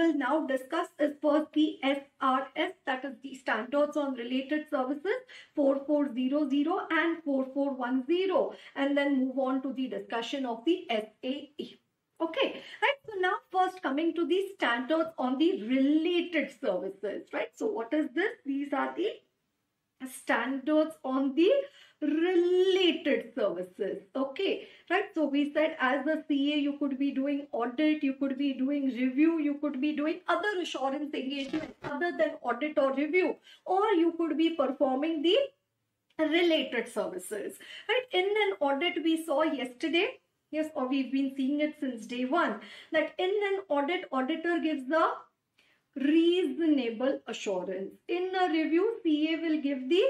will now discuss is first the SRS, that is the Standards on Related Services 4400 and 4410, and then move on to the discussion of the SAE. Okay, right. So now first coming to the standards on the related services, right? So what is this? These are the standards on the related services. Okay right? So we said as a ca you could be doing audit you could be doing review you could be doing other assurance engagement other than audit or review or you could be performing the related services right? In an audit we saw yesterday yes or we've been seeing it since day one that in an audit auditor gives the reasonable assurance. In a review, CA will give the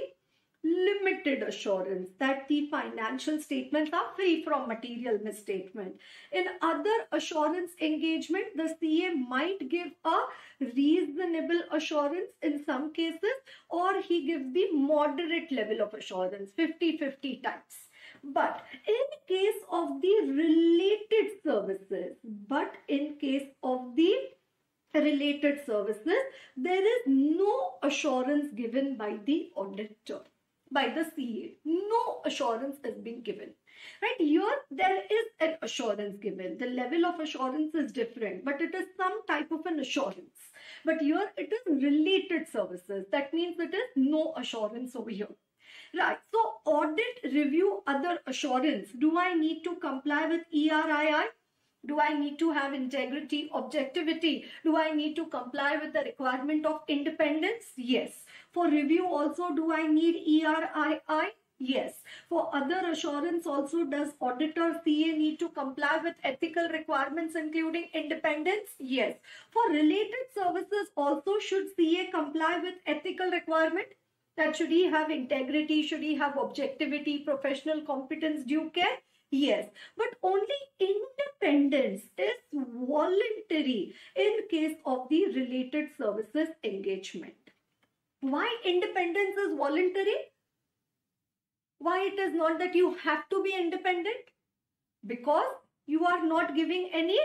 limited assurance that the financial statements are free from material misstatement. In other assurance engagement, the CA might give a reasonable assurance in some cases or he gives the moderate level of assurance 50-50 types. But in case of the related services, but in case of the related services, there is no assurance given by the auditor, by the CA. No assurance is being given. Right here, there is an assurance given. The level of assurance is different, but it is some type of an assurance. But here, it is related services. That means it is no assurance over here. Right. So, audit, review, other assurance. Do I need to comply with ERII? Do I need to have integrity, objectivity? Do I need to comply with the requirement of independence? Yes. For review also, do I need ERII? Yes. For other assurance also, does auditor CA need to comply with ethical requirements including independence? Yes. For related services also, should CA comply with ethical requirement? That should he have integrity? Should he have objectivity, professional competence, due care? Yes, but only independence is voluntary in case of the related services engagement. Why independence is voluntary? Why it is not that you have to be independent? Because you are not giving any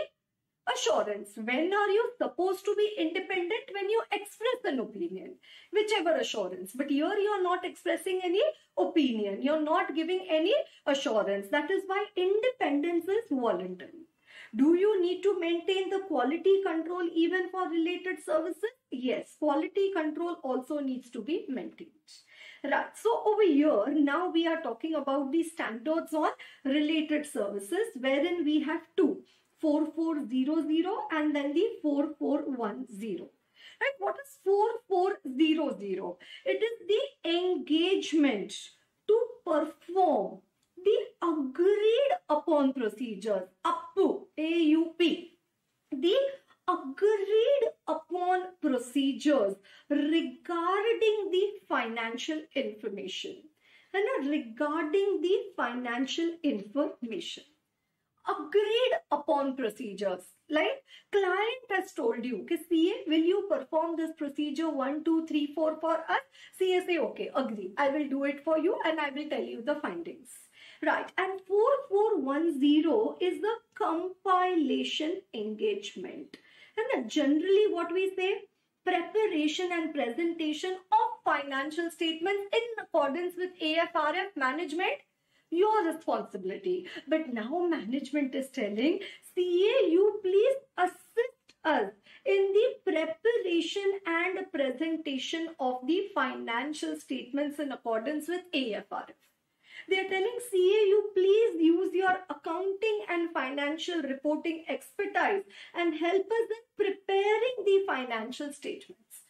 assurance. When are you supposed to be independent? When you express an opinion, whichever assurance. But here you are not expressing any opinion. You're not giving any assurance. That is why independence is voluntary. Do you need to maintain the quality control even for related services? Yes, quality control also needs to be maintained. Right. So over here, now we are talking about the standards on related services wherein we have two. 4400 and then the 4410. Right? What is 4400? It is the engagement to perform the agreed upon procedures, AUP, AUP, the agreed upon procedures regarding the financial information and regarding the financial information agreed upon procedures. Like client has told you, okay, CA, will you perform this procedure one, two, three, four for us? CA say, okay, agree. I will do it for you and I will tell you the findings. Right. And 4410 is the compilation engagement. And generally what we say, preparation and presentation of financial statements in accordance with AFRF management your responsibility. But now management is telling CA, you please assist us in the preparation and presentation of the financial statements in accordance with AFRF. They are telling CA, you please use your accounting and financial reporting expertise and help us in preparing the financial statements.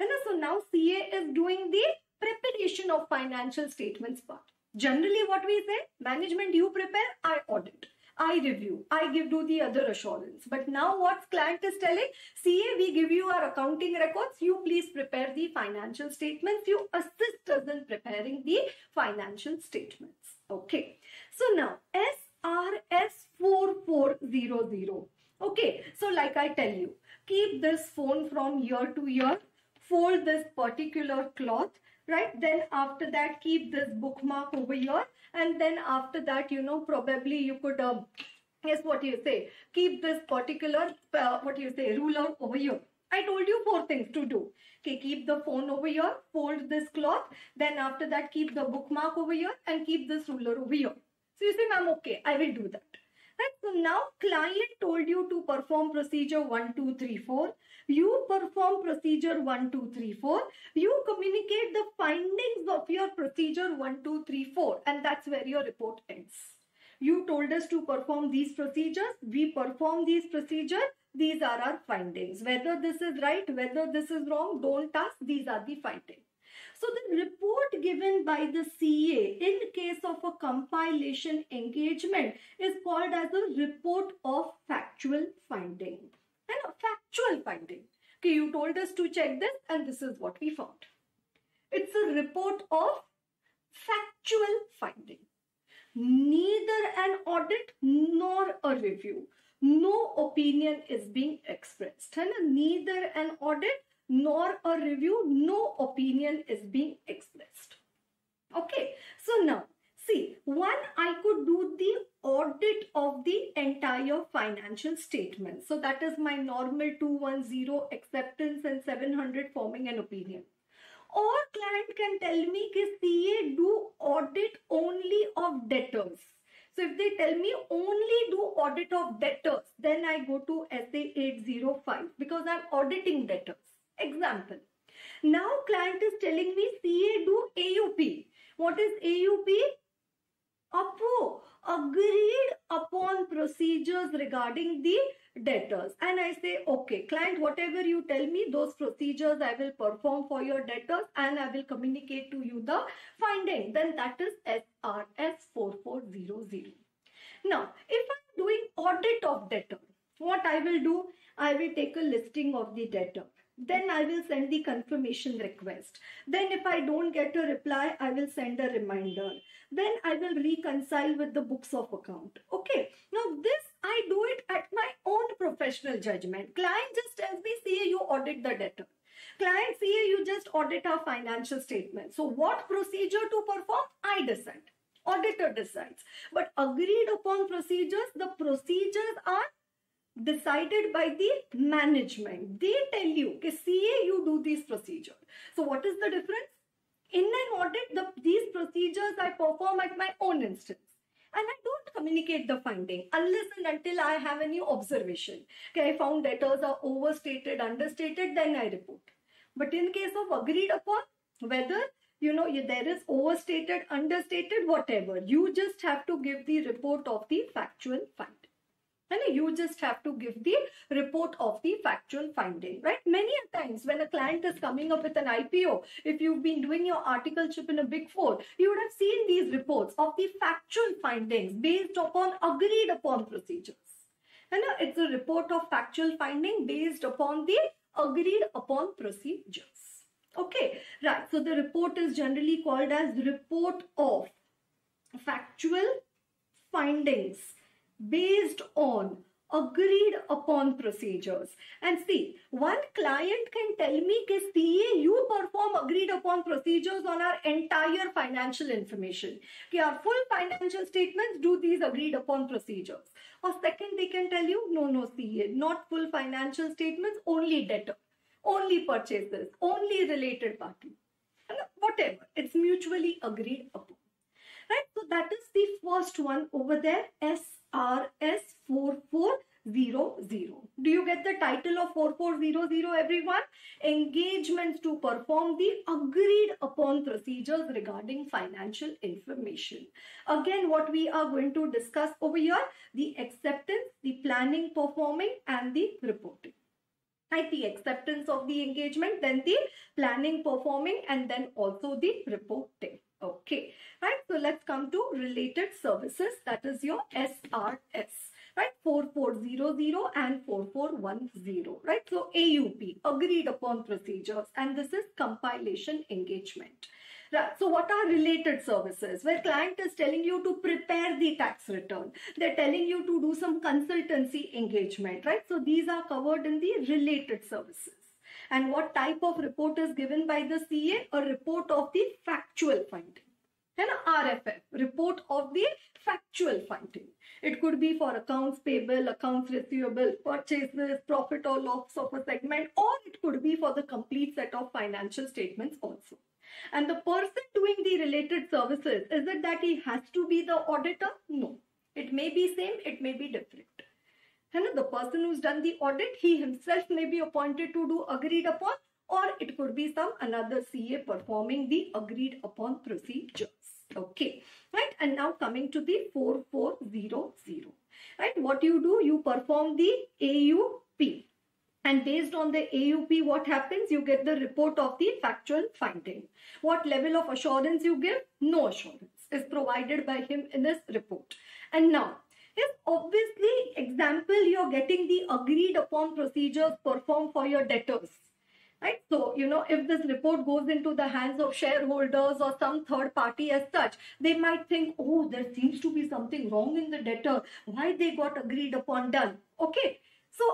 And so now CA is doing the preparation of financial statements part. Generally, what we say, management, you prepare, I audit. I review, I give do the other assurance. But now what client is telling, CA, we give you our accounting records, you please prepare the financial statements, you assist us in preparing the financial statements. Okay. So now SRS 4400. Okay. So like I tell you, keep this phone from year to year, fold this particular cloth right then after that keep this bookmark over here and then after that you know probably you could um, Yes, what you say? Keep this particular, uh, what you say, ruler over here. I told you four things to do. Okay, keep the phone over here, fold this cloth, then after that keep the bookmark over here and keep this ruler over here. So you say, ma'am, okay, I will do that. So now client told you to perform procedure 1, 2, 3, 4. You perform procedure 1, 2, 3, 4. You communicate the findings of your procedure 1, 2, 3, 4 and that's where your report ends. You told us to perform these procedures. We perform these procedures. These are our findings. Whether this is right, whether this is wrong, don't ask. These are the findings. So the report given by the CA in case of a compilation engagement is called as a report of factual finding. And a factual finding. Okay, you told us to check this and this is what we found. It's a report of factual finding neither an audit nor a review. No opinion is being expressed. And neither an audit nor a review, no opinion is being expressed. Okay, so now see, one, I could do the audit of the entire financial statement. So that is my normal 210 acceptance and 700 forming an opinion or client can tell me कि CA do audit only of debtors. So if they tell me only do audit of debtors, then I go to SA 805 because I'm auditing debtors. Example. Now client is telling me CA do AUP. What is AUP? Apo, agreed upon procedures regarding the debtors and I say, okay, client, whatever you tell me, those procedures I will perform for your debtors and I will communicate to you the finding. Then that is SRS 4400. Now, if I'm doing audit of debtor, what I will do, I will take a listing of the debtor. Then I will send the confirmation request. Then if I don't get a reply, I will send a reminder. Then I will reconcile with the books of account. Okay. Now this I do it at my own professional judgment. Client just tells me, see, you audit the debtor. Client, see, you just audit our financial statement. So what procedure to perform? I decide. Auditor decides. But agreed upon procedures, the procedures are decided by the management. They tell you, okay, CA, you do these procedures. So what is the difference? In an audit, the, these procedures I perform at my own instance and I don't communicate the finding unless and until I have a new observation. Okay, I found debtors are overstated, understated, then I report. But in case of agreed upon, whether you know there is overstated, understated, whatever, you just have to give the report of the factual finding. And you just have to give the report of the factual finding, right? Many times when a client is coming up with an IPO, if you've been doing your articleship in a big four, you would have seen these reports of the factual findings based upon agreed upon procedures. And it's a report of factual finding based upon the agreed upon procedures. Okay, right. So the report is generally called as report of factual findings based on agreed upon procedures. And see, one client can tell me, that CA, you perform agreed upon procedures on our entire financial information. Okay, our full financial statements do these agreed upon procedures. Or second, they can tell you, no, no, CA, not full financial statements, only debtor, only purchases, only related party. Whatever, it's mutually agreed upon. Right, so that is the first one over there, S RS4400. Do you get the title of 4400 everyone? Engagements to perform the agreed upon procedures regarding financial information. Again, what we are going to discuss over here, the acceptance, the planning, performing and the reporting. Right, the acceptance of the engagement, then the planning, performing and then also the reporting. Okay, right. So let's come to related services. That is your SRS, right? 4400 and 4410, right? So AUP, agreed upon procedures, and this is compilation engagement. Right. So what are related services? Where client is telling you to prepare the tax return. They're telling you to do some consultancy engagement, right? So these are covered in the related services. And what type of report is given by the CA? A report of the factual finding. and RFF, report of the factual finding. It could be for accounts payable, accounts receivable, purchases, profit or loss of a segment, or it could be for the complete set of financial statements also. And the person doing the related services, is it that he has to be the auditor? No. It may be same, it may be different. And the person who's done the audit, he himself may be appointed to do agreed upon, or it could be some another CA performing the agreed upon procedures. Okay, right? And now coming to the 4400, right? What you do, you perform the AUP. And based on the AUP, what happens? You get the report of the factual finding. What level of assurance you give? No assurance is provided by him in this report. And now, if obviously, example, you're getting the agreed upon procedures performed for your debtors right? So, you know, if this report goes into the hands of shareholders or some third party as such, they might think, oh, there seems to be something wrong in the debtor. Why they got agreed upon done? Okay. So,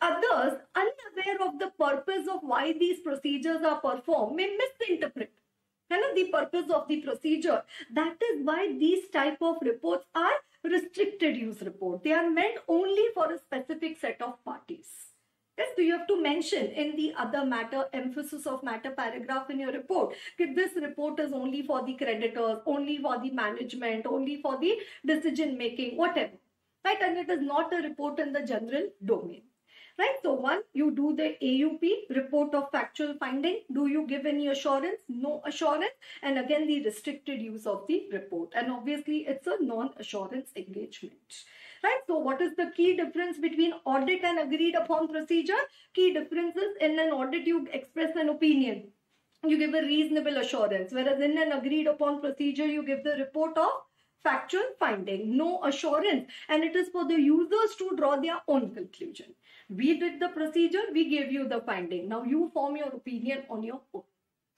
others, unaware of the purpose of why these procedures are performed, may misinterpret you know, the purpose of the procedure. That is why these type of reports are restricted use report. They are meant only for a specific set of parties. Yes, so you have to mention in the other matter, emphasis of matter paragraph in your report. That this report is only for the creditors, only for the management, only for the decision making, whatever. Right? And it is not a report in the general domain. Right? So one, you do the AUP, report of factual finding. Do you give any assurance? No assurance. And again, the restricted use of the report. And obviously, it's a non-assurance engagement right? So what is the key difference between audit and agreed upon procedure? Key differences in an audit, you express an opinion. You give a reasonable assurance, whereas in an agreed upon procedure, you give the report of factual finding, no assurance, and it is for the users to draw their own conclusion. We did the procedure, we gave you the finding. Now you form your opinion on your own.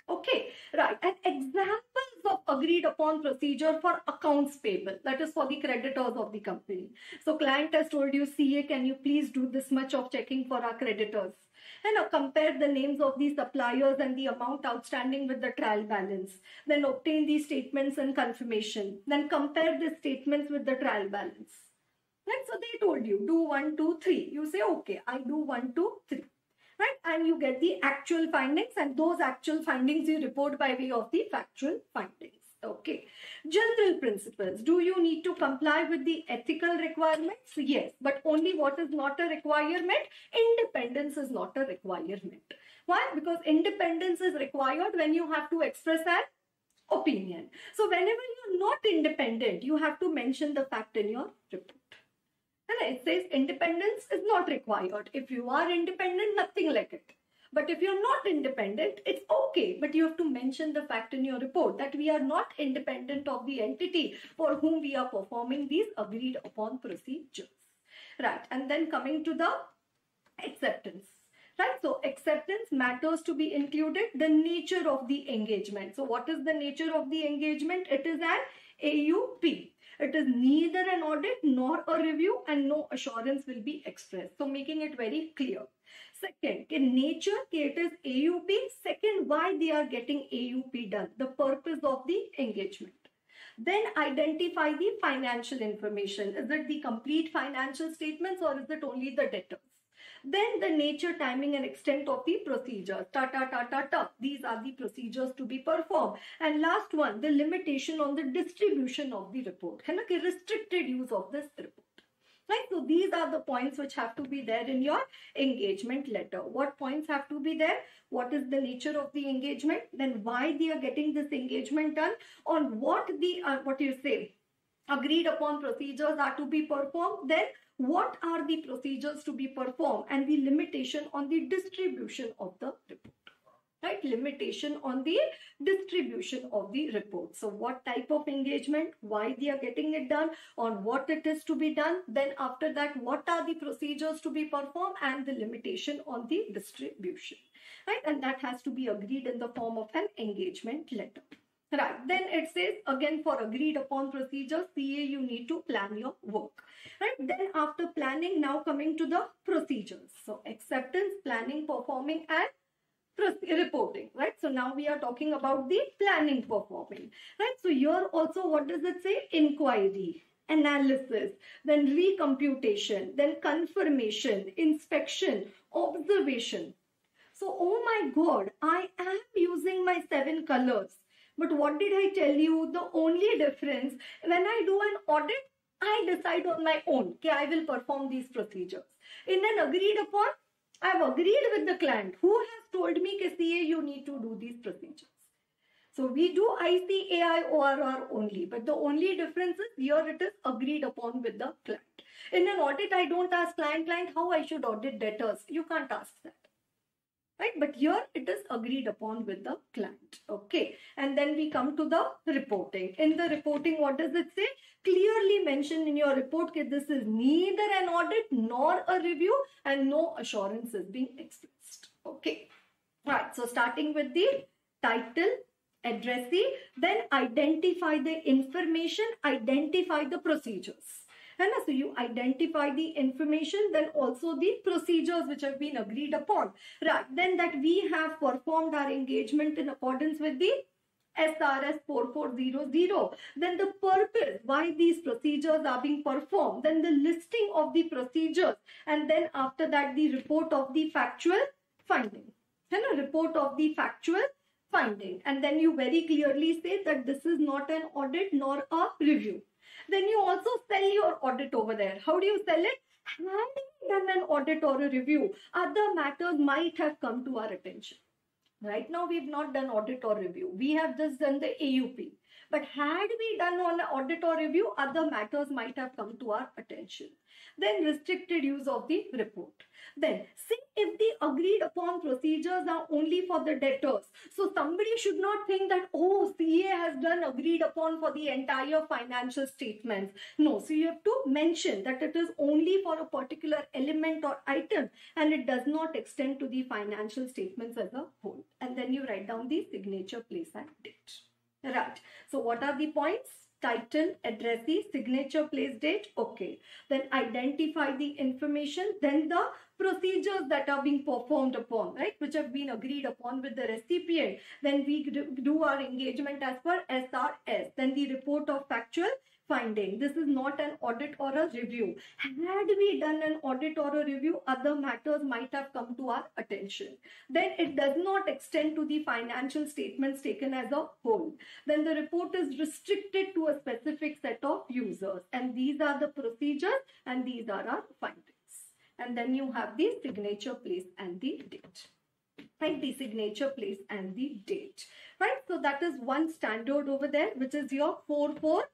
Okay, right. And examples of agreed upon procedure for accounts payable, that is for the creditors of the company. So client has told you, CA, can you please do this much of checking for our creditors? And compare the names of the suppliers and the amount outstanding with the trial balance. Then obtain these statements and confirmation. Then compare the statements with the trial balance. And so they told you, do one, two, three. You say, okay, I do one, two, three right? And you get the actual findings and those actual findings you report by way of the factual findings. Okay. General principles. Do you need to comply with the ethical requirements? Yes. But only what is not a requirement? Independence is not a requirement. Why? Because independence is required when you have to express an opinion. So whenever you're not independent, you have to mention the fact in your report. And it says independence is not required. If you are independent, nothing like it. But if you're not independent, it's okay. But you have to mention the fact in your report that we are not independent of the entity for whom we are performing these agreed upon procedures. Right. And then coming to the acceptance. Right. So acceptance matters to be included. The nature of the engagement. So what is the nature of the engagement? It is an AUP. It is neither an audit nor a review and no assurance will be expressed. So making it very clear. Second, in nature, it is AUP. Second, why they are getting AUP done, the purpose of the engagement. Then identify the financial information. Is it the complete financial statements or is it only the debtors? Then the nature, timing and extent of the procedure. Ta ta ta ta ta. These are the procedures to be performed. And last one, the limitation on the distribution of the report. है ना restricted use of this report. Right? So these are the points which have to be there in your engagement letter. What points have to be there? What is the nature of the engagement? Then why they are getting this engagement done? On what the, uh, what you say, agreed upon procedures are to be performed. Then what are the procedures to be performed and the limitation on the distribution of the report? Right? Limitation on the distribution of the report. So what type of engagement why they are getting it done on what it is to be done then after that what are the procedures to be performed and the limitation on the distribution. Right? And that has to be agreed in the form of an engagement letter Right. Then it says again for agreed upon procedures, CA, you need to plan your work. Right. Then after planning, now coming to the procedures. So acceptance, planning, performing and reporting, right? So now we are talking about the planning performing, right? So here also, what does it say? Inquiry, analysis, then recomputation, then confirmation, inspection, observation. So, oh my God, I am using my seven colors. But what did I tell you? The only difference when I do an audit, I decide on my own. Okay, I will perform these procedures. In an agreed upon, I've agreed with the client who has told me, CA, you need to do these procedures. So we do ICAI ORR only, but the only difference is here it is agreed upon with the client. In an audit, I don't ask client, client, how I should audit debtors. You can't ask that. Right? But here it is agreed upon with the client. Okay. And then we come to the reporting. In the reporting, what does it say? Clearly mentioned in your report that this is neither an audit nor a review and no assurance is being expressed. Okay. Right. So starting with the title, addressee, then identify the information, identify the procedures. And so you identify the information, then also the procedures which have been agreed upon. Right, then that we have performed our engagement in accordance with the SRS 4400. Then the purpose why these procedures are being performed. Then the listing of the procedures. And then after that, the report of the factual finding. And a report of the factual finding. And then you very clearly say that this is not an audit nor a review. Then you also sell your audit over there. How do you sell it? Having done an audit or a review, other matters might have come to our attention. Right now, we've not done audit or review. We have just done the AUP. But had we done an audit or review, other matters might have come to our attention. Then restricted use of the report. Then, see if the agreed upon procedures are only for the debtors. So somebody should not think that, oh, CA has done agreed upon for the entire financial statements. No, so you have to mention that it is only for a particular element or item and it does not extend to the financial statements as a whole. And then you write down the signature, place and date. Right. So what are the points? title, addressee, signature, place, date. Okay. Then identify the information. Then the procedures that are being performed upon, right, which have been agreed upon with the recipient. Then we do our engagement as per SRS. Then the report of factual finding. This is not an audit or a review. Had we done an audit or a review, other matters might have come to our attention. Then it does not extend to the financial statements taken as a whole. Then the report is restricted to a specific set of users. And these are the procedures and these are our findings. And then you have the signature place and the date right the signature place and the date right so that is one standard over there which is your 44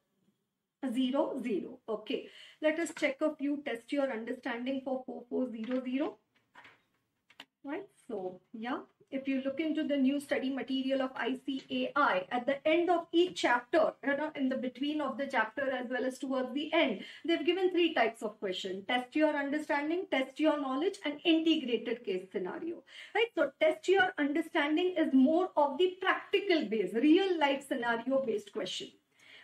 0, 0. Okay, let us check a few, test your understanding for 4400. Right, so yeah, if you look into the new study material of ICAI, at the end of each chapter, you know, in the between of the chapter as well as towards the end, they've given three types of question. Test your understanding, test your knowledge, and integrated case scenario. Right, so test your understanding is more of the practical base, real life scenario based question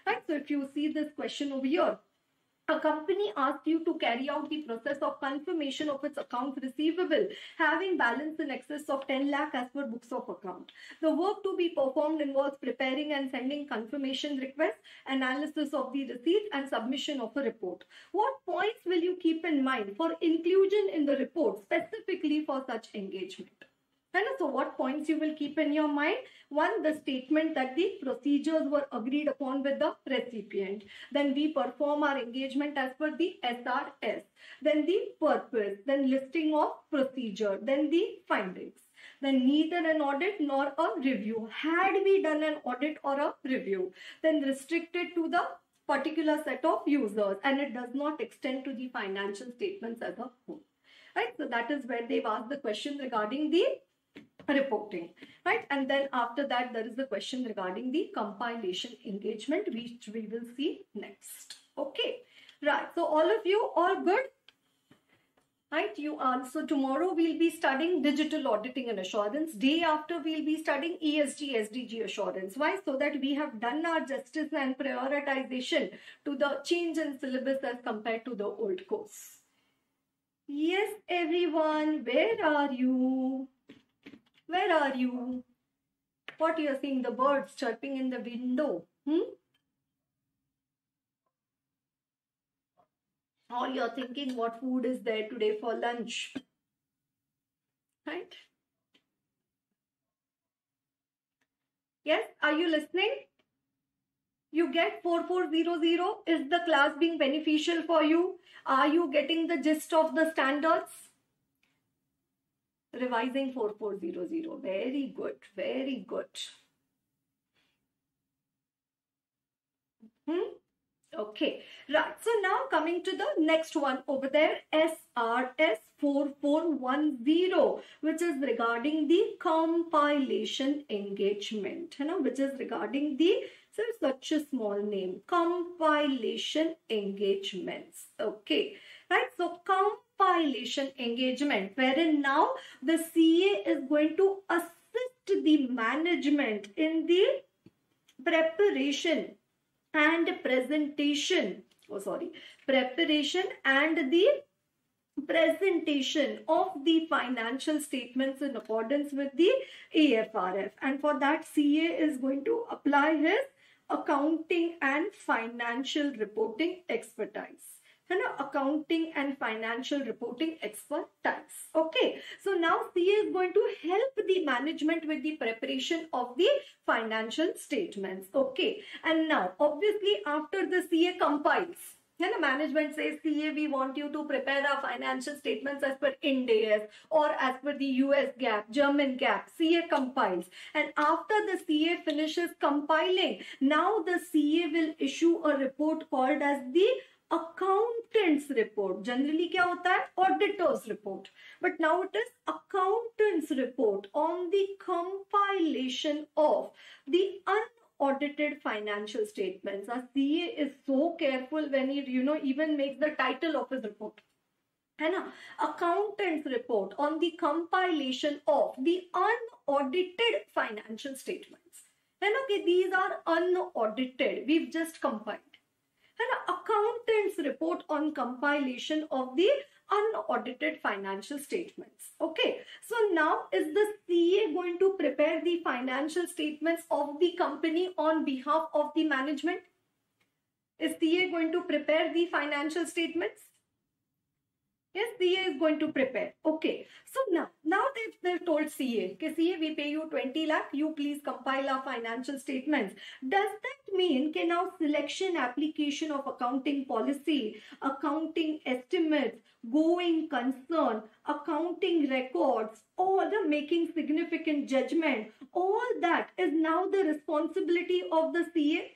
Right? So if you see this question over here, a company asks you to carry out the process of confirmation of its accounts receivable having balance in excess of 10 lakh as per books of account. The work to be performed involves preparing and sending confirmation requests, analysis of the receipt and submission of a report. What points will you keep in mind for inclusion in the report specifically for such engagement? So what points you will keep in your mind? One, the statement that the procedures were agreed upon with the recipient. Then we perform our engagement as per the SRS. Then the purpose. Then listing of procedure. Then the findings. Then neither an audit nor a review. Had we done an audit or a review, then restricted to the particular set of users and it does not extend to the financial statements as a whole. Right, so that is where they've asked the question regarding the reporting right? And then after that there is the question regarding the compilation engagement which we will see next. Okay. Right. So all of you all good? Right. You are so tomorrow we'll be studying digital auditing and assurance. Day after we'll be studying esg sdg assurance. Why? So that we have done our justice and prioritization to the change in syllabus as compared to the old course. Yes everyone. Where are you where are you? What you are seeing? The birds chirping in the window. Hmm? Or you're thinking what food is there today for lunch. Right? Yes, are you listening? You get 4400. Is the class being beneficial for you? Are you getting the gist of the standards? Revising 4400. Very good. Very good. Hmm? Okay, right. So now coming to the next one over there, SRS 4410, which is regarding the compilation engagement, you know, which is regarding the, so such a small name, compilation engagements. Okay, right. So compilation engagement, wherein now the CA is going to assist the management in the preparation and presentation. Oh sorry. Preparation and the presentation of the financial statements in accordance with the AFRF and for that CA is going to apply his accounting and financial reporting expertise and accounting and financial reporting expert expertise. Okay, so now CA is going to help the management with the preparation of the financial statements. Okay, and now obviously after the CA compiles, and the management says, CA, we want you to prepare our financial statements as per Ind AS or as per the US GAAP, German GAAP. CA compiles. And after the CA finishes compiling, now the CA will issue a report called as the accountants report generally क्या होता है? Auditors report but now it is accountants report on the compilation of the unaudited financial statements. Our CA is so careful when he, you know even make the title of his report है ना? Accountants report on the compilation of the unaudited financial statements है ना कि these are unaudited we just compile an accountant's report on compilation of the unaudited financial statements. Okay, so now is the CA going to prepare the financial statements of the company on behalf of the management? Is CA going to prepare the financial statements? Yes, CA is going to prepare. Okay. So now, now they've, they've told CA, okay, CA, we pay you 20 lakh, you please compile our financial statements. Does that mean, okay, now selection, application of accounting policy, accounting estimates, going concern, accounting records, all the making significant judgment, all that is now the responsibility of the CA?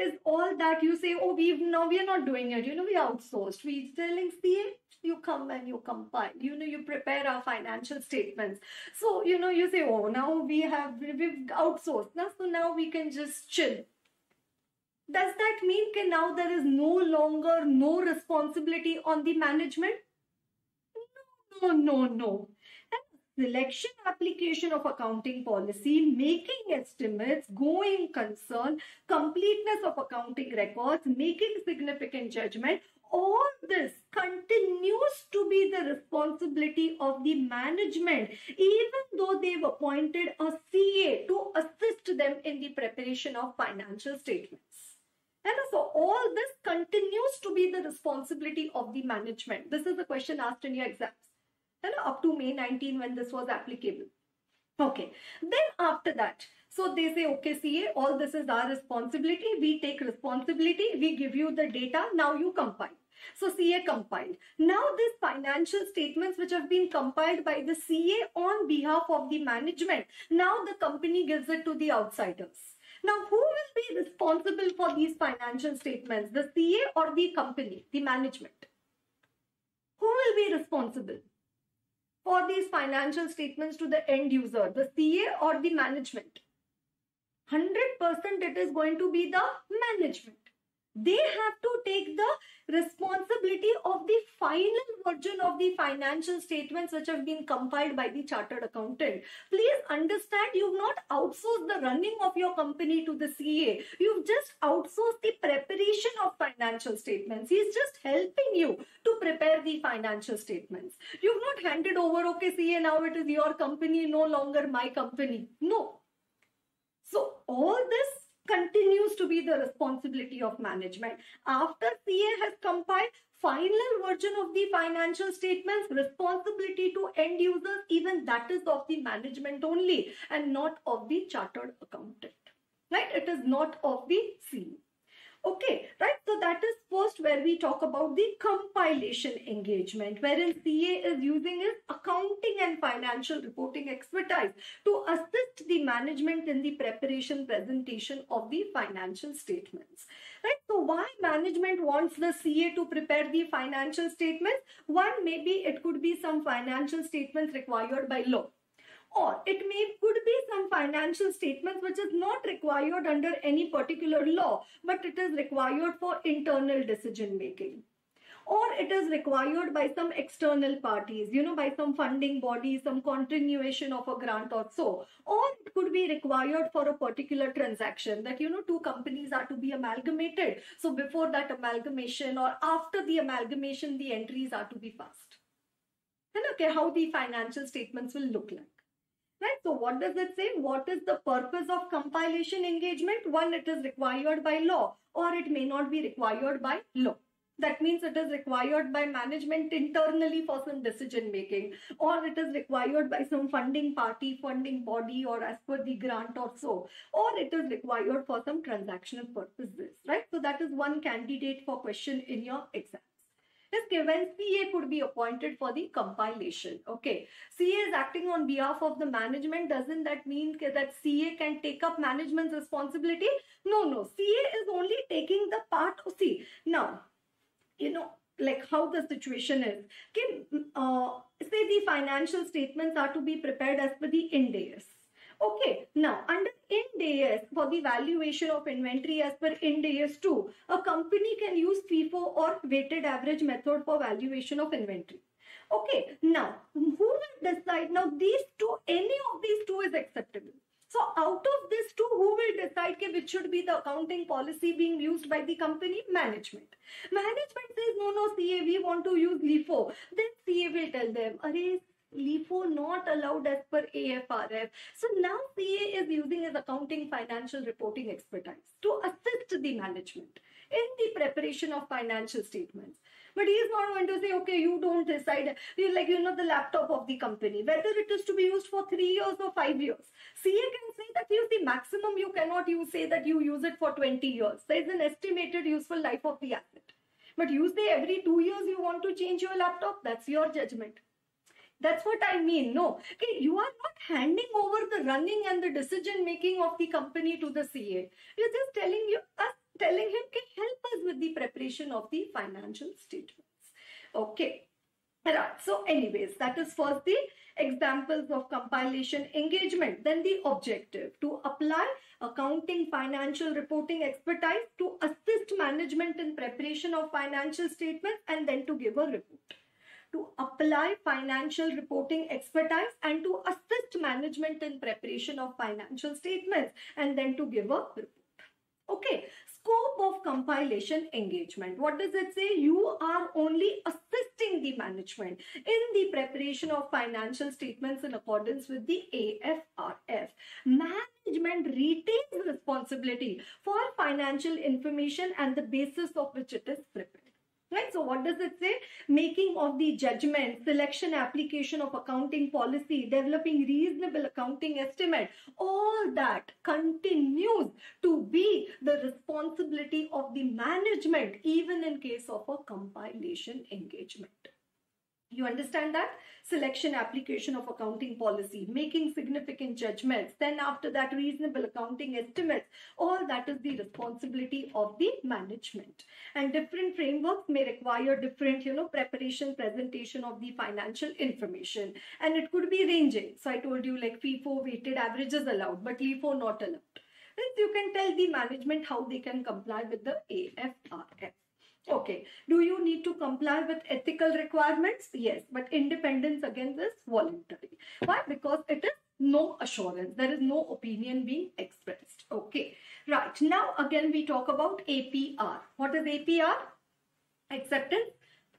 Is all that you say, oh, we've no, we are not doing it. You know, we outsourced. We telling CA, you come and you compile. You know, you prepare our financial statements. So, you know, you say, oh, now we have we've outsourced. Now, so now we can just chill. Does that mean that now there is no longer no responsibility on the management? No, no, no, no selection application of accounting policy, making estimates, going concern, completeness of accounting records, making significant judgment, all this continues to be the responsibility of the management, even though they've appointed a CA to assist them in the preparation of financial statements. And so all this continues to be the responsibility of the management. This is the question asked in your exams and up to May 19 when this was applicable. Okay, then after that, so they say, okay, CA, all this is our responsibility. We take responsibility. We give you the data. Now you compile. So CA compiled. Now these financial statements which have been compiled by the CA on behalf of the management, now the company gives it to the outsiders. Now who will be responsible for these financial statements? The CA or the company, the management? Who will be responsible? For these financial statements to the end user, the CA or the management? 100% it is going to be the management. They have to take the responsibility of the final version of the financial statements which have been compiled by the chartered accountant. Please understand you've not outsourced the running of your company to the CA. You've just outsourced the preparation of financial statements. He's just helping you to prepare the financial statements. You've not handed over, okay, CA, now it is your company, no longer my company. No. So all this continues to be the responsibility of management. After CA has compiled final version of the financial statements, responsibility to end users, even that is of the management only and not of the chartered accountant. Right? It is not of the CEO. Okay, right. So that is first where we talk about the compilation engagement, wherein CA is using his accounting and financial reporting expertise to assist the management in the preparation presentation of the financial statements. Right. So why management wants the CA to prepare the financial statements? One, maybe it could be some financial statements required by law or it may could be some financial statements which is not required under any particular law but it is required for internal decision making. Or it is required by some external parties you know by some funding body some continuation of a grant or so. Or it could be required for a particular transaction that you know two companies are to be amalgamated. So before that amalgamation or after the amalgamation the entries are to be passed. And okay how the financial statements will look like Right? So what does it say? What is the purpose of compilation engagement? One, it is required by law or it may not be required by law. That means it is required by management internally for some decision making, or it is required by some funding party, funding body, or as per the grant or so, or it is required for some transactional purposes, right? So that is one candidate for question in your exam is given CA could be appointed for the compilation. Okay. CA is acting on behalf of the management. Doesn't that mean that CA can take up management's responsibility? No, no. CA is only taking the part. See, now, you know, like how the situation is. Okay, uh, say the financial statements are to be prepared as per the Ind AS. Okay, now under Ind AS for the valuation of inventory as per Ind AS 2, a company can use FIFO or weighted average method for valuation of inventory. Okay, now who will decide? Now these two, any of these two is acceptable. So out of this two, who will decide which should be the accounting policy being used by the company? Management. Management says, no, no, CA, we want to use LIFO. Then CA will tell them, Array, LIFO not allowed as per AFRF. So now CA is using his accounting financial reporting expertise to assist the management in the preparation of financial statements. But he is not going to say, okay, you don't decide. He's like, you know, the laptop of the company, whether it is to be used for three years or five years. CA can say that use the maximum you cannot use, say that you use it for 20 years. There is an estimated useful life of the asset. But use the every two years you want to change your laptop, that's your judgment. That's what I mean. No, you are not handing over the running and the decision making of the company to the CA. You're just telling you us, telling him, can help us with the preparation of the financial statements. Okay. Right. So, anyways, that is first the examples of compilation engagement. Then the objective to apply accounting, financial reporting expertise to assist management in preparation of financial statements and then to give a report to apply financial reporting expertise and to assist management in preparation of financial statements and then to give a report. Okay, scope of compilation engagement. What does it say? You are only assisting the management in the preparation of financial statements in accordance with the AFRF. Management retains responsibility for financial information and the basis of which it is prepared right? So what does it say? Making of the judgment selection application of accounting policy developing reasonable accounting estimate. All that continues to be the responsibility of the management even in case of a compilation engagement you understand that? Selection, application of accounting policy, making significant judgments, then after that, reasonable accounting estimates. All that is the responsibility of the management. And different frameworks may require different, you know, preparation, presentation of the financial information. And it could be ranging. So I told you like FIFO weighted averages allowed, but LIFO not allowed you can tell the management how they can comply with the AFRF. Okay. Do you need to comply with ethical requirements? Yes. But independence again is voluntary. Why? Because it is no assurance. There is no opinion being expressed. Okay. Right. Now again we talk about APR. What is APR? Acceptance,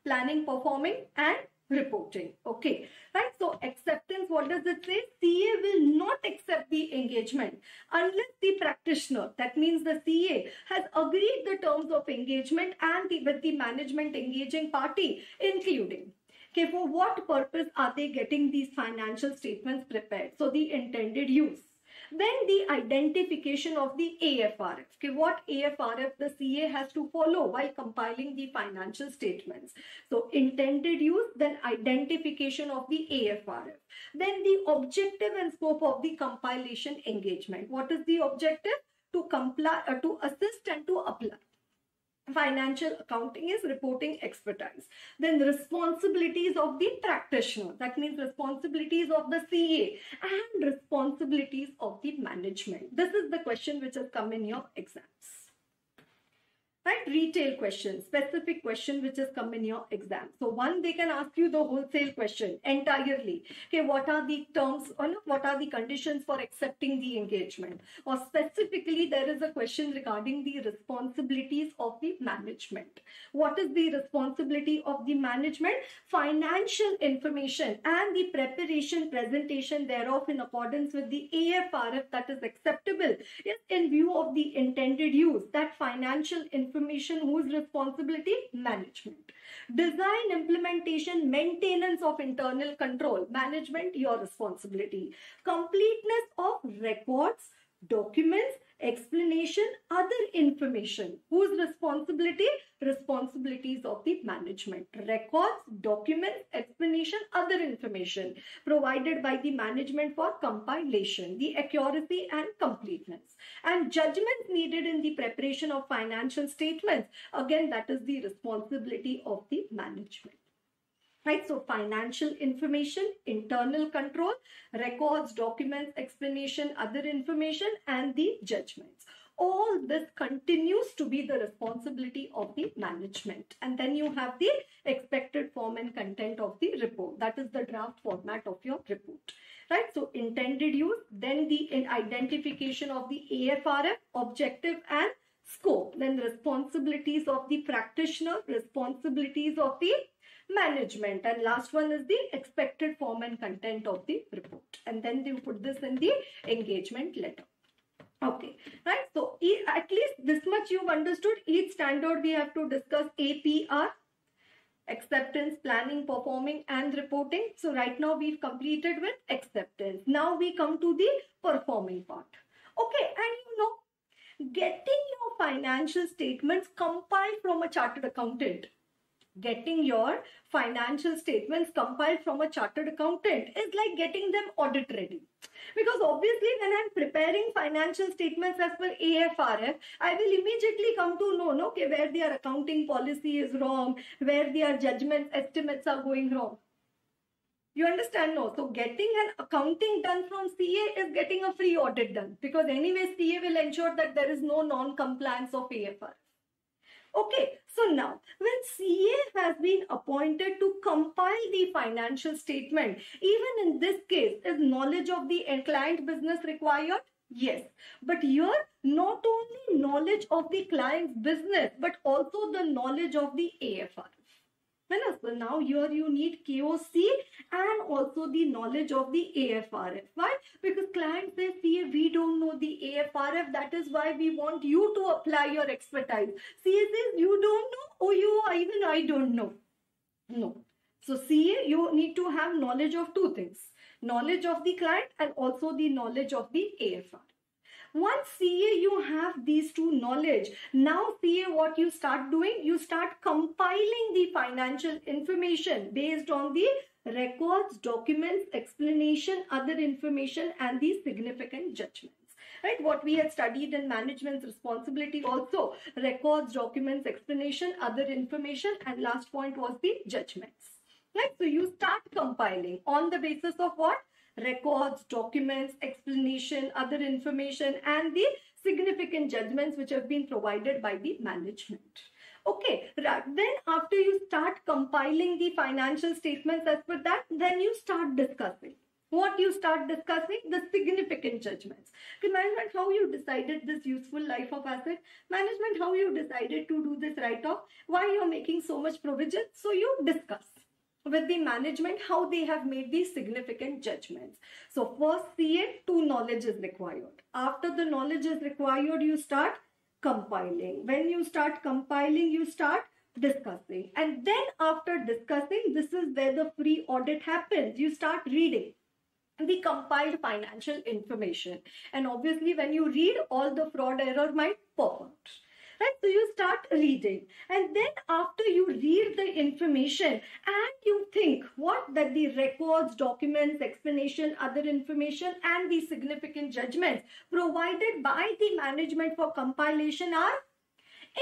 planning, performing and reporting. Okay, right? So acceptance, what does it say? CA will not accept the engagement unless the practitioner, that means the CA, has agreed the terms of engagement and the, with the management engaging party, including Okay, for what purpose are they getting these financial statements prepared? So the intended use then the identification of the AFRF. Okay, what AFRF the CA has to follow while compiling the financial statements. So intended use, then identification of the AFRF. Then the objective and scope of the compilation engagement. What is the objective? To comply, uh, to assist and to apply financial accounting is reporting expertise. Then the responsibilities of the practitioner that means responsibilities of the ca and responsibilities of the management. This is the question which has come in your exams right retail question specific question which has come in your exam. So one they can ask you the wholesale question entirely. Okay what are the terms or what are the conditions for accepting the engagement? Or specifically there is a question regarding the responsibilities of the management. What is the responsibility of the management? Financial information and the preparation presentation thereof in accordance with the afrf that is acceptable in view of the intended use. That financial information information whose responsibility? Management. Design implementation maintenance of internal control. Management your responsibility. Completeness of records documents explanation, other information. Whose responsibility? Responsibilities of the management. Records, documents, explanation, other information provided by the management for compilation, the accuracy and completeness. And judgments needed in the preparation of financial statements. Again, that is the responsibility of the management right? So financial information internal control records documents explanation other information and the judgments. All this continues to be the responsibility of the management. And then you have the expected form and content of the report. That is the draft format of your report right? So intended use then the identification of the afrf objective and scope. Then responsibilities of the practitioner responsibilities of the management. And last one is the expected form and content of the report. And then you put this in the engagement letter. Okay right? So at least this much you've understood. Each standard we have to discuss apr acceptance planning performing and reporting. So right now we've completed with acceptance. Now we come to the performing part. Okay and you know getting your financial statements compiled from a chartered accountant getting your financial statements compiled from a chartered accountant is like getting them audit ready. Because obviously when I'm preparing financial statements as per AFRF, I will immediately come to know no, okay, where their accounting policy is wrong, where their judgments, estimates are going wrong. You understand? No. So getting an accounting done from CA is getting a free audit done because anyway CA will ensure that there is no non-compliance of AFR. Okay, so now when CA has been appointed to compile the financial statement, even in this case, is knowledge of the client business required? Yes, but here not only knowledge of the client's business, but also the knowledge of the AFR. So now here you need KOC and also the knowledge of the AFRF. Why? Because client says, CA, we don't know the AFRF. That is why we want you to apply your expertise. CA says, you don't know or oh, you even I don't know. No. So CA, you need to have knowledge of two things. Knowledge of the client and also the knowledge of the AFR. Once CA you have these two knowledge, now CA what you start doing, you start compiling the financial information based on the records, documents, explanation, other information and the significant judgments. Right? What we had studied in management's responsibility also. Records documents explanation other information and last point was the judgments. Right? So you start compiling on the basis of what records, documents, explanation, other information, and the significant judgments which have been provided by the management. Okay. Then after you start compiling the financial statements as per that, then you start discussing. What you start discussing? The significant judgments. Okay, management, how you decided this useful life of asset? Management, how you decided to do this write-off? Why you're making so much provision? So you discuss with the management how they have made these significant judgments. So first CA, two knowledge is required. After the knowledge is required, you start compiling. When you start compiling, you start discussing. And then after discussing, this is where the free audit happens. You start reading the compiled financial information. And obviously, when you read, all the fraud error might pop right so you start reading. And then after you read the information and you think what that the records documents explanation other information and the significant judgments provided by the management for compilation are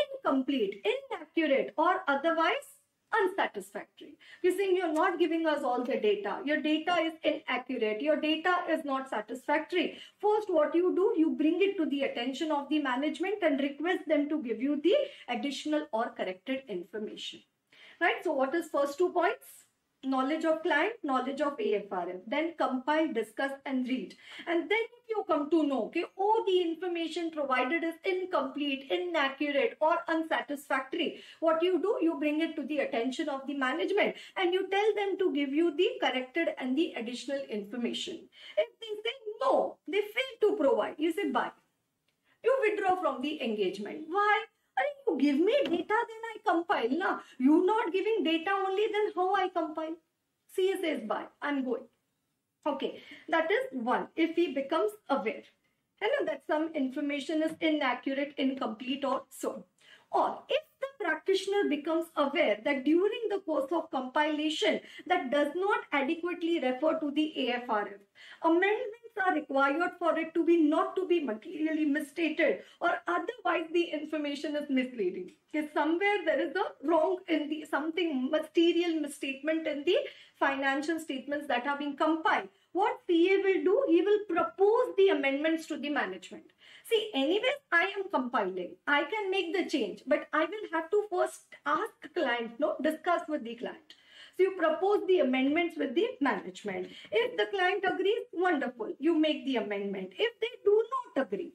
incomplete inaccurate or otherwise unsatisfactory. You're saying you're not giving us all the data. Your data is inaccurate. Your data is not satisfactory. First, what you do, you bring it to the attention of the management and request them to give you the additional or corrected information. Right? So what is first two points? knowledge of client, knowledge of AFRF. Then compile, discuss and read. And then come to know, okay, oh, the information provided is incomplete, inaccurate or unsatisfactory. What you do, you bring it to the attention of the management and you tell them to give you the corrected and the additional information. If they say no, they fail to provide, you say bye. You withdraw from the engagement. Why? you give me data, then I compile. Now, you not giving data only, then how I compile? CA says bye, I'm going. Okay, that is one. If he becomes aware, and that some information is inaccurate, incomplete, or so. Or if the practitioner becomes aware that during the course of compilation that does not adequately refer to the AFRF, amendment are required for it to be not to be materially misstated or otherwise the information is misleading. If somewhere there is a wrong in the something material misstatement in the financial statements that are being compiled, what PA will do, he will propose the amendments to the management. See, anyways, I am compiling. I can make the change, but I will have to first ask client, no, discuss with the client. So you propose the amendments with the management. If the client agrees, wonderful. You make the amendment. If they do not agree,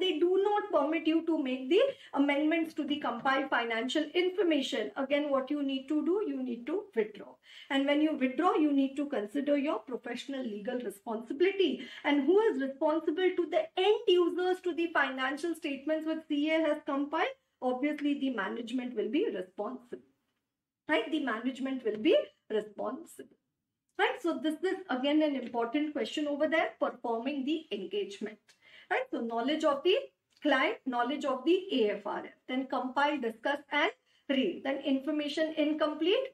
they do not permit you to make the amendments to the compiled financial information. Again, what you need to do, you need to withdraw. And when you withdraw, you need to consider your professional legal responsibility. And who is responsible to the end users to the financial statements which CA has compiled? Obviously, the management will be responsible right? The management will be responsible, right? So this is again an important question over there, performing the engagement, right? So knowledge of the client, knowledge of the AFRF, then compile, discuss and read. Then information incomplete,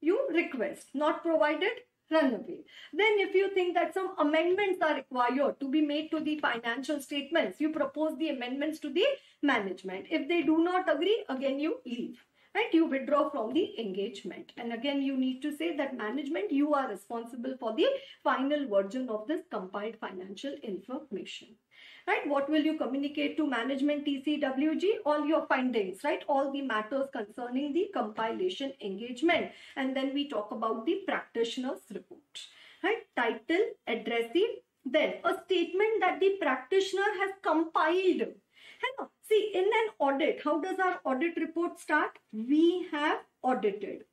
you request, not provided, run away. Then if you think that some amendments are required to be made to the financial statements, you propose the amendments to the management. If they do not agree, again you leave right? You withdraw from the engagement. And again, you need to say that management, you are responsible for the final version of this compiled financial information. Right? What will you communicate to management TCWG? All your findings, right? All the matters concerning the compilation engagement. And then we talk about the practitioner's report. Right? Title, addressee, then a statement that the practitioner has compiled See, in an audit, how does our audit report start? We have audited.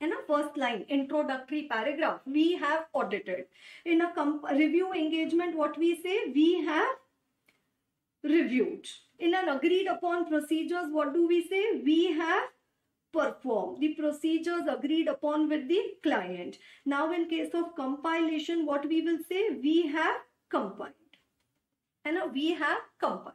In a first line, introductory paragraph, we have audited. In a review engagement, what we say? We have reviewed. In an agreed upon procedures, what do we say? We have performed the procedures agreed upon with the client. Now, in case of compilation, what we will say? We have compiled. And now we have compiled.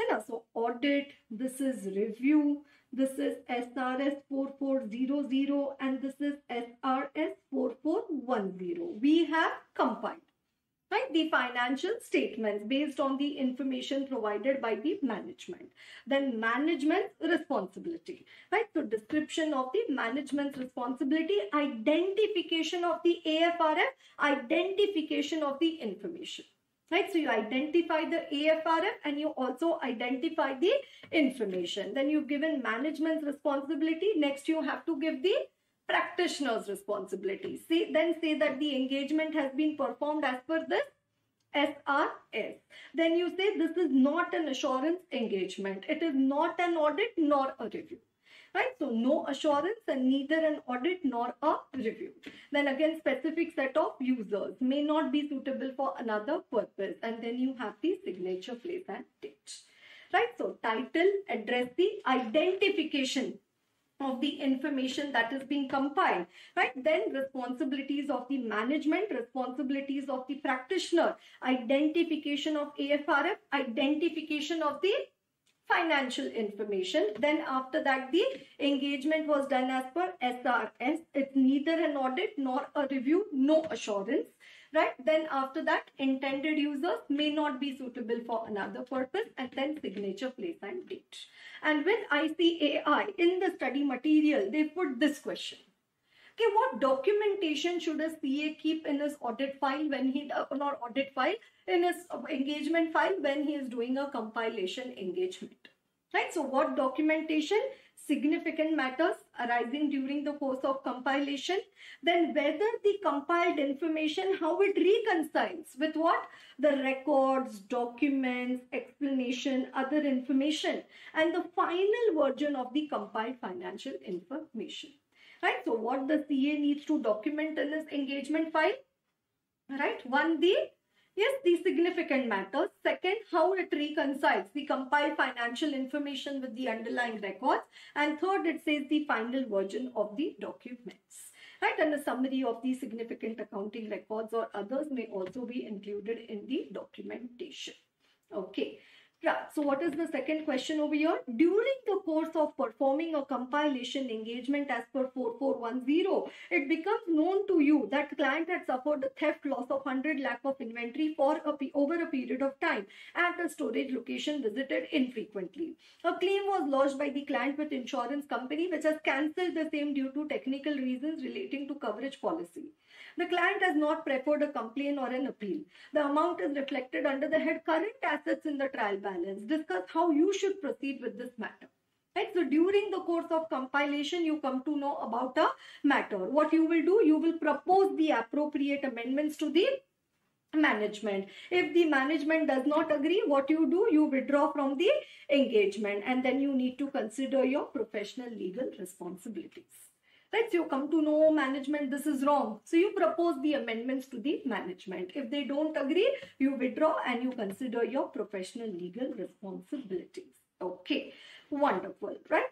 है so audit this is review this is SRS 4400 and this is SRS 4410 we have compiled right the financial statements based on the information provided by the management then management responsibility right so description of the management's responsibility identification of the afrf identification of the information right? So you identify the AFRF and you also identify the information. Then you've given management's responsibility. Next, you have to give the practitioner's responsibility. See, then say that the engagement has been performed as per this SRS. Then you say this is not an assurance engagement. It is not an audit nor a review right? So no assurance and neither an audit nor a review. Then again, specific set of users may not be suitable for another purpose. And then you have the signature, place and date, right? So title, address the identification of the information that is being compiled, right? Then responsibilities of the management, responsibilities of the practitioner, identification of AFRF, identification of the financial information. Then after that, the engagement was done as per SRS. It's neither an audit nor a review, no assurance. Right. Then after that, intended users may not be suitable for another purpose and then signature, place and date. And with ICAI in the study material, they put this question. Okay, what documentation should a CA keep in his audit file when he, uh, or audit file, in his engagement file when he is doing a compilation engagement? Right, so what documentation? Significant matters arising during the course of compilation. Then whether the compiled information, how it reconciles with what? The records, documents, explanation, other information, and the final version of the compiled financial information right? So what the CA needs to document in his engagement file, right? One, the Yes, the significant matters. Second, how it reconciles We compile financial information with the underlying records. And third, it says the final version of the documents. Right, and a summary of the significant accounting records or others may also be included in the documentation. Okay, so what is the second question over here? During the course of performing a compilation engagement as per 4410, it becomes known to you that client had suffered a theft loss of 100 lakh of inventory for a, over a period of time at a storage location visited infrequently. A claim was lodged by the client with insurance company which has cancelled the same due to technical reasons relating to coverage policy. The client has not preferred a complaint or an appeal. The amount is reflected under the head current assets in the trial balance. Discuss how you should proceed with this matter. Right, so during the course of compilation, you come to know about a matter. What you will do, you will propose the appropriate amendments to the management. If the management does not agree, what you do, you withdraw from the engagement and then you need to consider your professional legal responsibilities. Right, you come to know management, this is wrong. So you propose the amendments to the management. If they don't agree, you withdraw and you consider your professional legal responsibilities. Okay, wonderful, right?